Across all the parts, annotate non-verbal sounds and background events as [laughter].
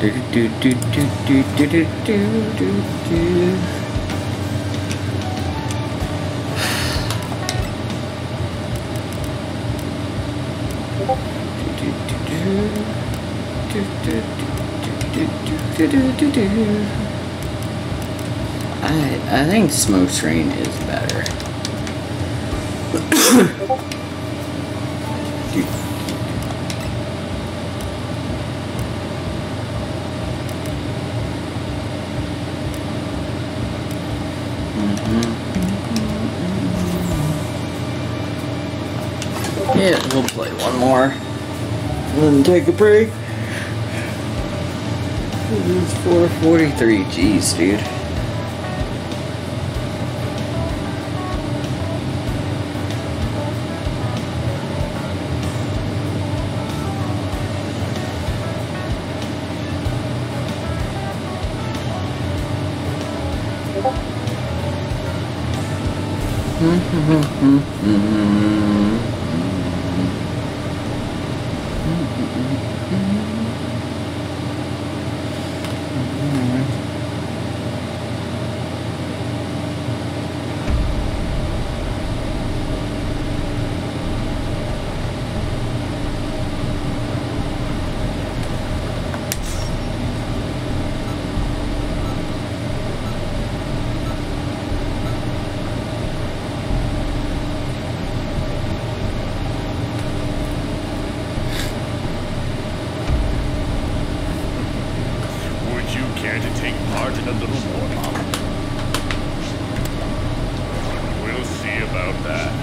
Do do do do do do do do do do. I I think Smoke Screen is better. Yeah, we'll play one more. And then take a break. It's 443. Jeez, dude. Would you care to take part in a little warm-up? We'll see about that.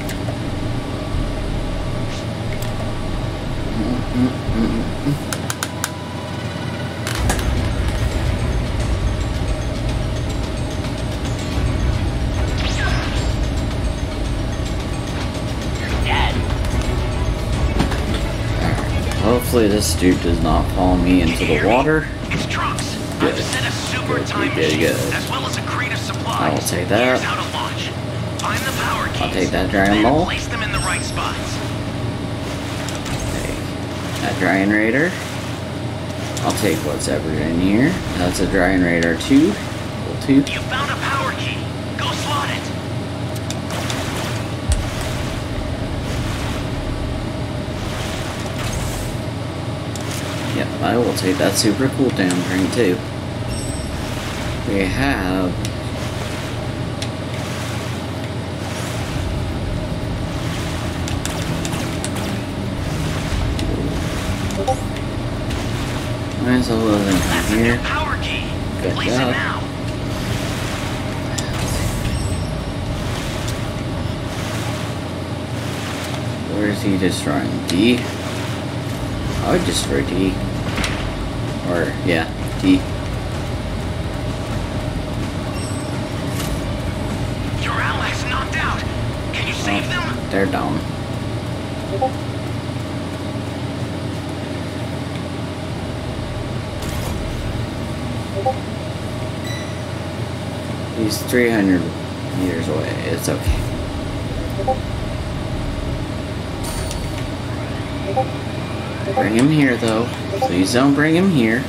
Hopefully this dude does not follow me into the water. It's trucks. Good. I've set a super Good, time did machine, good. as well as a crate of supplies. I will take that. Here's how to launch. Find the power keys. I'll take that Dragon Ball. place them in the right spots. That Giant Raider. I'll take what's ever in here. That's a Giant Raider 2. Level 2. You found a power key. Go slot it. Yep, I will take that super cool down ring too. We have Might as well let them That's come a new here. Good job. Where is he destroying? D? I would destroy D. Or, yeah, D. Your allies knocked out. Can you save oh, them? They're down. He's 300 meters away. It's okay. Bring him here, though. Please don't bring him here.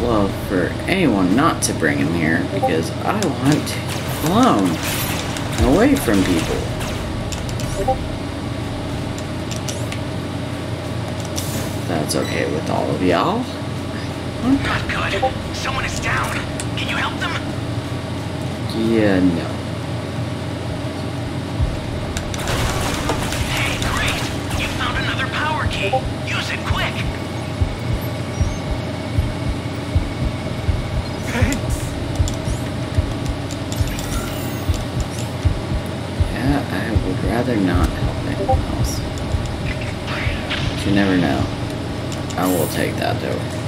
Love for anyone not to bring him here because I want alone and away from people. That's okay with all of y'all. Not good. Someone is down. Can you help them? Yeah, no. Use it quick. Yeah, I would rather not help anyone else. You never know. I will take that though.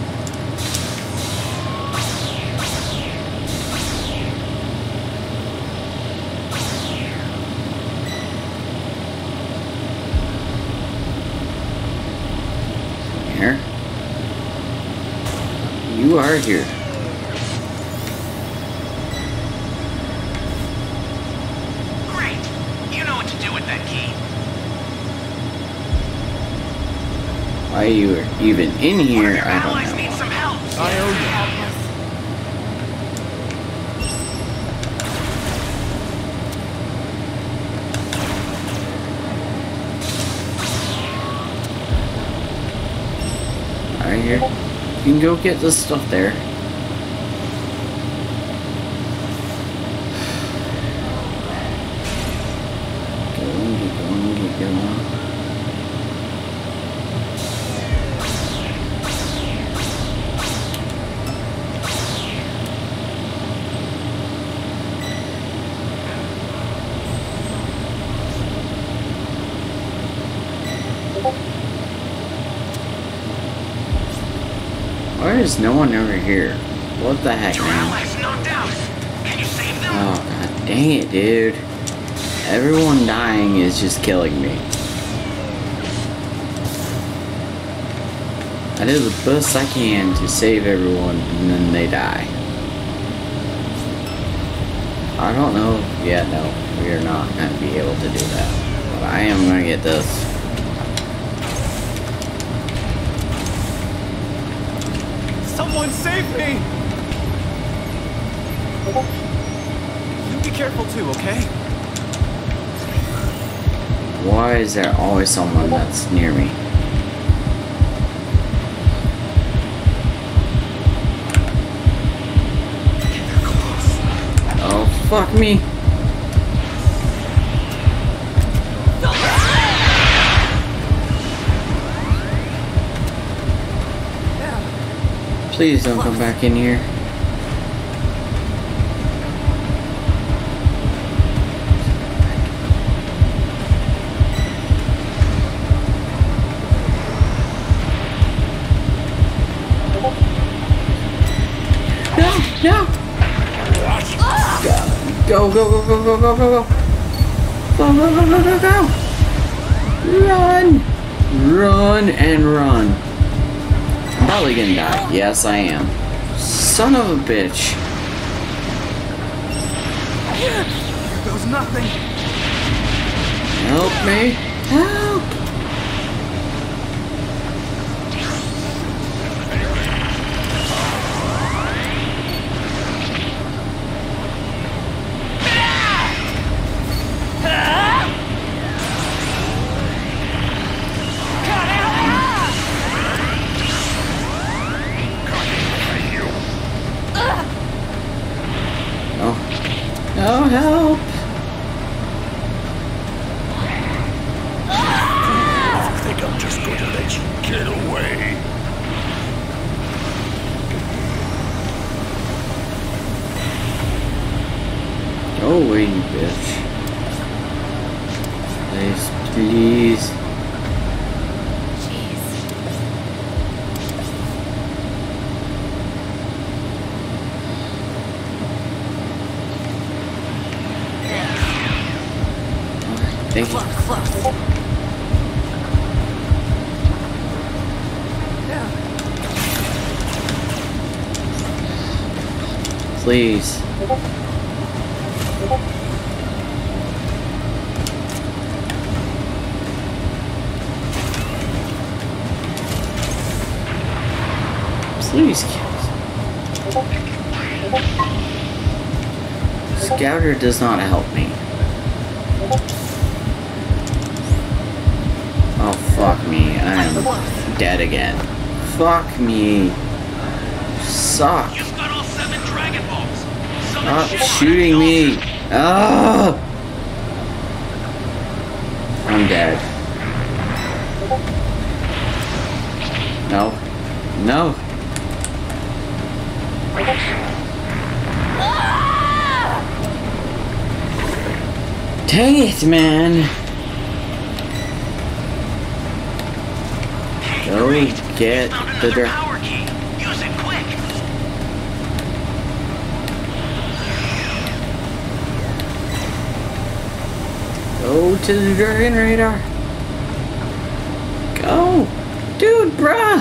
You here. Great. You know what to do with that key. Why you were even in here, I don't know. some help. I owe you. Alright, here. You can go get the stuff there. Get going, get going, get going. Is no one over here? What the heck, man? allies knocked out. Can you save them? Oh, god dang it, dude. Everyone dying is just killing me. I do the best I can to save everyone, and then they die. I don't know. Yeah, no. We are not going to be able to do that. But I am going to get this. Someone save me! You be careful too, okay? Why is there always someone that's near me? Oh, fuck me. Please don't come back in here. No, no. Go, go, go, go, go, go, go, go. Go, go, go, go, go, go. Run. Run and run. Probably gonna die. Yes, I am. Son of a bitch. Here goes nothing. Help me. Help. You bitch. Please, please. Thank you. Please. Please, kids. Scouter does not help me. Oh, fuck me. I am dead again. Fuck me. Suck. You've got all seven Dragon Balls. Stop shooting me. those. Ah! I'm dead. No. No. Dang it, man. Great. get the quick. Go to the dragon radar. Go. Dude, bruh.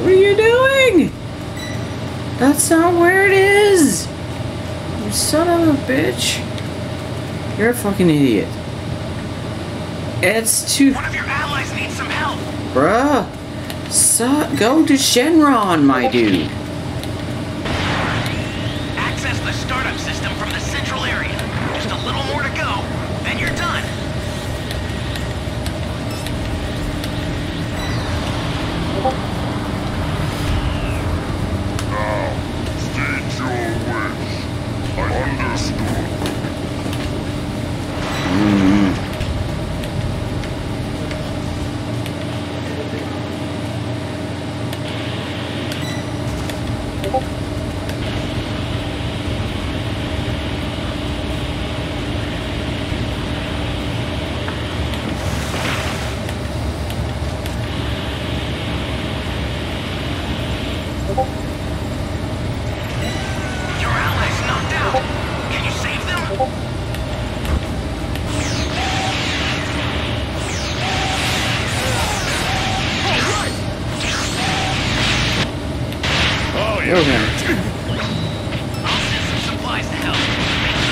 What are you doing? That's not where it is. You son of a bitch. You're a fucking idiot. It's too... One of your allies needs some help. Bruh. So, go to Shenron, my dude. Access the startup system from the central area. Just a little more to go, then you're done. Now, Go, help.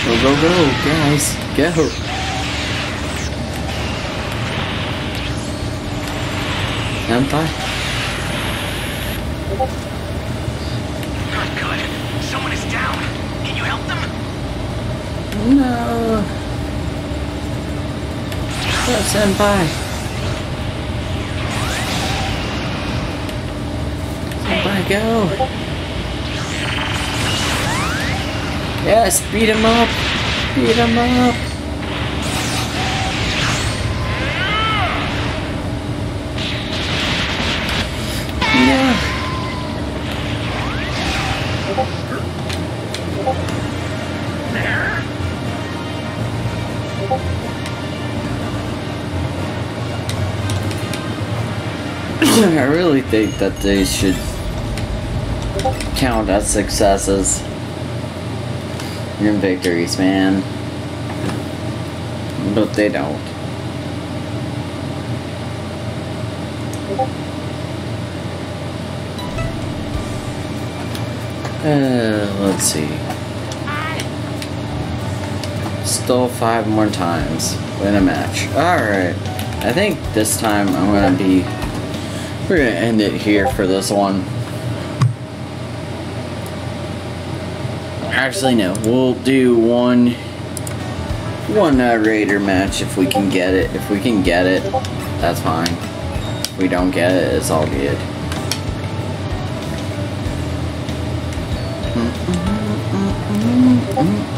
Go, go, go, guys. Go. Senpai? Not good. Someone is down. Can you help them? No. Senpai. Senpai, go. Yes, beat him up. Beat him up. Yeah. [clears throat] I really think that they should count as successes and victories, man. But they don't. Uh, let's see. Still five more times. Win a match. Alright. I think this time I'm gonna be. We're gonna end it here for this one. Actually, no. We'll do one. One uh, Raider match if we can get it. If we can get it, that's fine. If we don't get it, it's all good. Mm-hmm. Mm-hmm.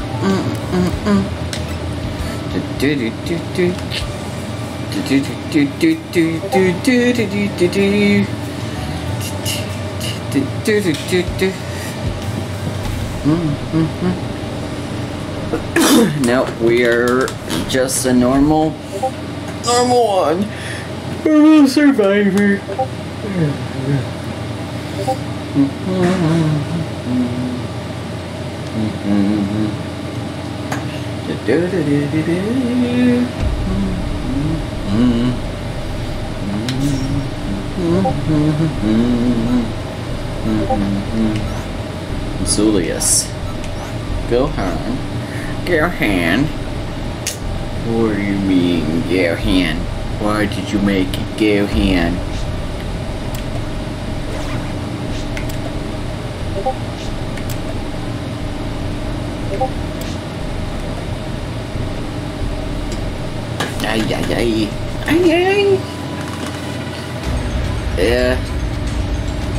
Mm-hmm. Mm-hmm. [coughs] Nope, we are just a normal, normal one. Normal survivor. Zulius. Gohan. Gohan. What do you mean, Gohan? Why did you make it Gohan? Ay, ay, ay. Ay, ay. Yeah.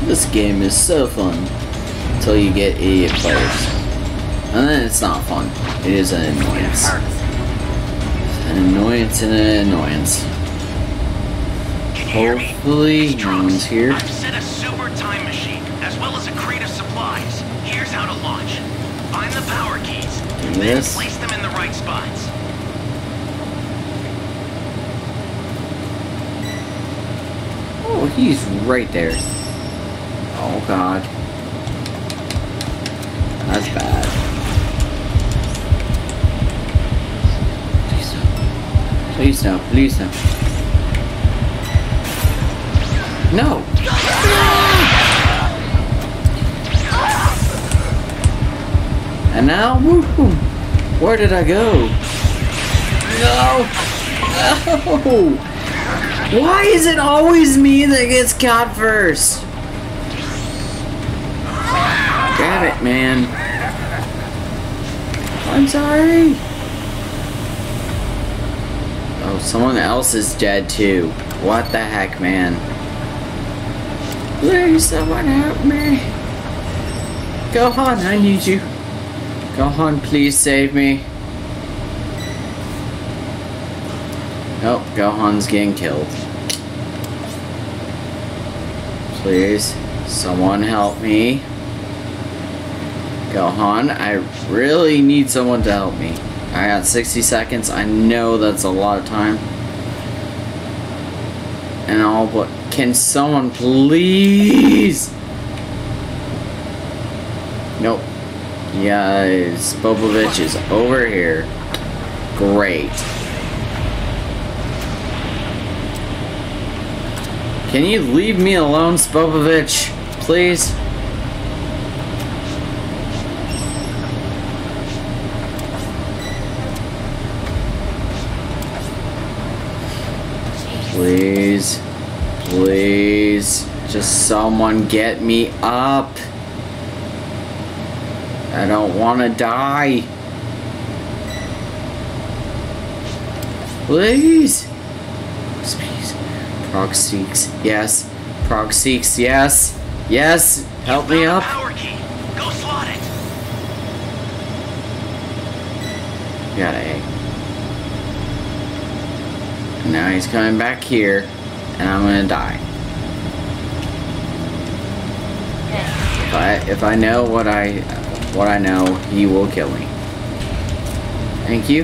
This game is so fun. Until you get idiot players. And then it's not fun. It is an annoyance. An annoyance and an annoyance. Can you hear? Hopefully no one's here. I've set a super time machine, as well as a crate of supplies. Here's how to launch. Find the power keys. Do Then this. place them in the right spots. Oh, he's right there. Oh god. That's bad. Please no. Please no. Please no. No! And now, Where did I go? No! No! Why is it always me that gets caught first? Damn it, man. I'm sorry. Oh, someone else is dead too. What the heck, man? Please, someone help me. Gohan, I need you. Gohan, please save me. Nope, Gohan's getting killed. Please, someone help me. Gohan, I really need someone to help me. I got 60 seconds. I know that's a lot of time. And all, but can someone please? Nope. Yes, Bobovich is over here. Great. Can you leave me alone, Spopovich? Please? Please. Please. Just someone get me up. I don't want to die. Please. Please. Progseeks, yes. Progseeks, yes. Yes. Help me up. Power key. Go slot it. Got A. Now he's coming back here, and I'm gonna die. I if I know what I what I know, he will kill me. Thank you.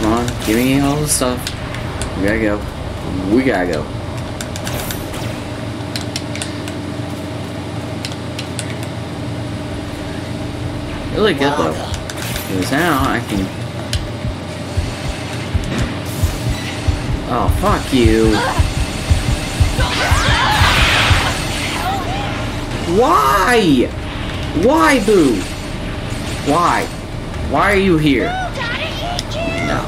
Come on, give me all the stuff. We gotta go. We gotta go. Really good though. Because now I can. Oh, fuck you. Why? Why, Buu? Why? Why are you here? No.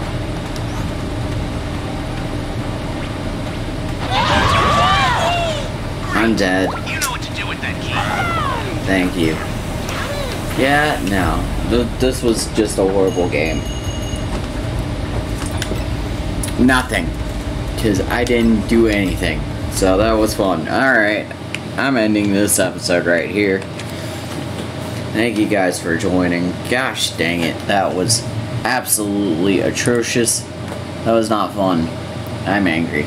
I'm dead. Thank You what to do with that key. Thank you. Yeah, no. Th- this was just a horrible game. Nothing. Because I didn't do anything. So that was fun. Alright. I'm ending this episode right here. Thank you guys for joining. Gosh dang it. That was absolutely atrocious. That was not fun. I'm angry.